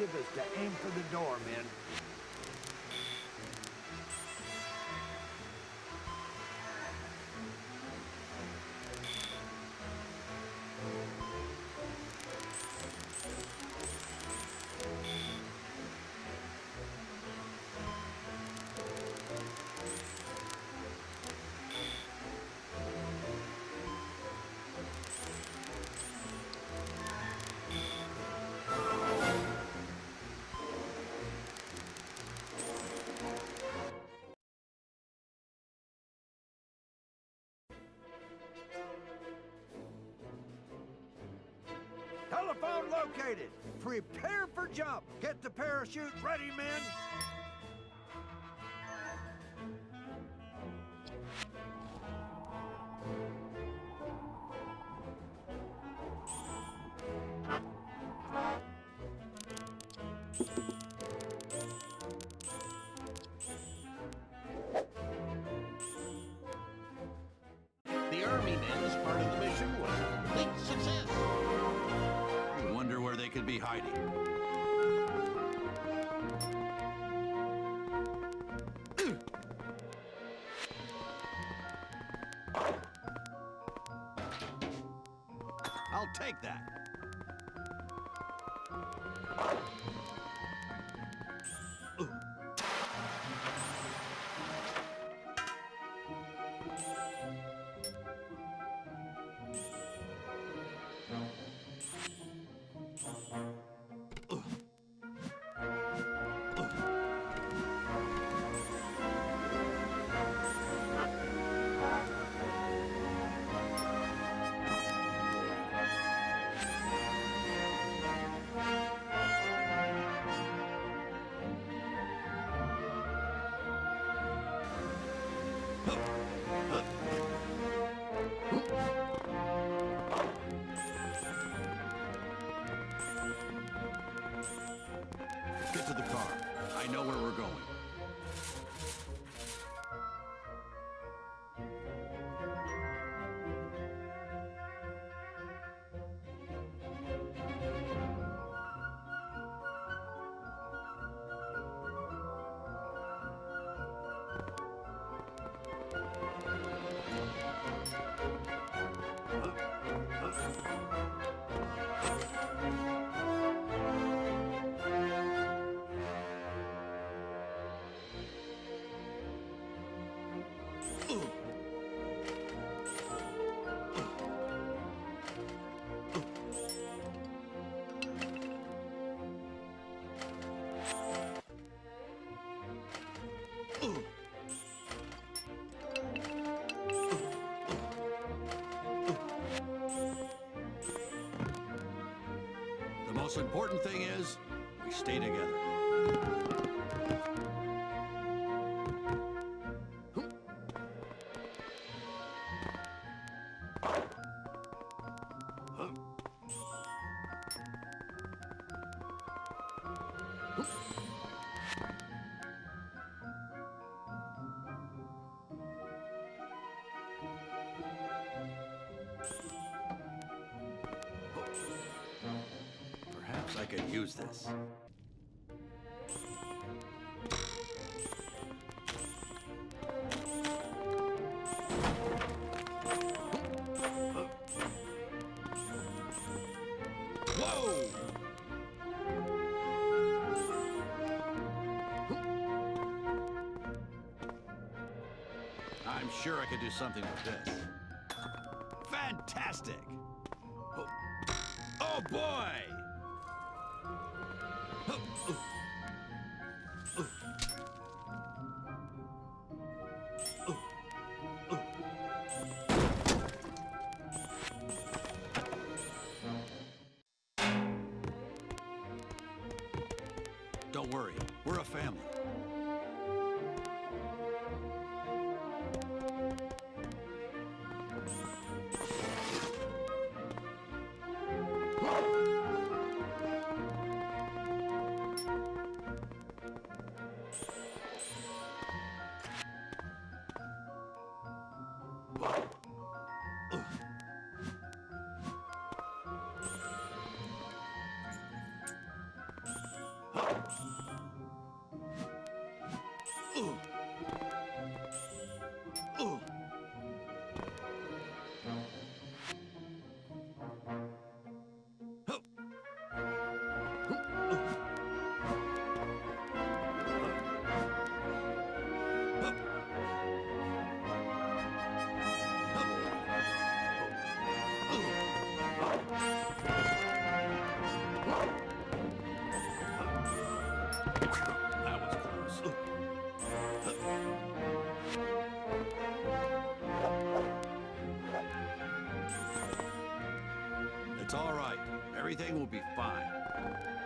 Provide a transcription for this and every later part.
Objective is to aim for the door, men. Located. Prepare for jump. Get the parachute ready, men. The Army men's part of the mission was could be hiding. I'll take that. The most important thing is we stay together. Perhaps I could use this. I'm sure I could do something with this. Fantastic! Oh, oh boy! Don't worry, we're a family. Everything will be fine.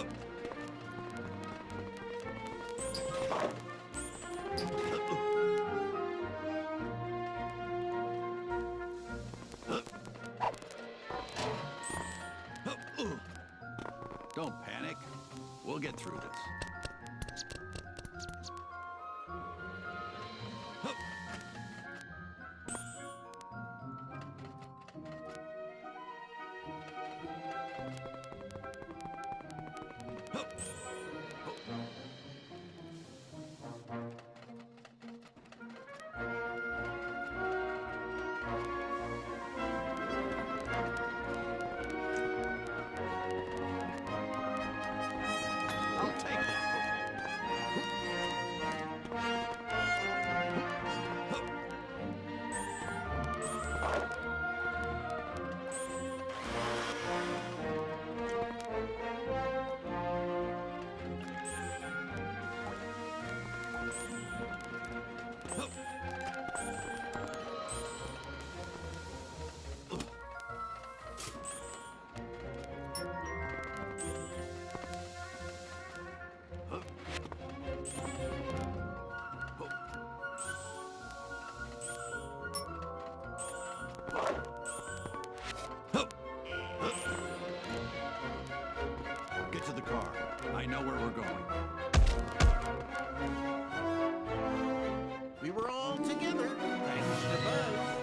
Hup. Hup. Get to the car. I know where we're going. We were all together, thanks to Buzz.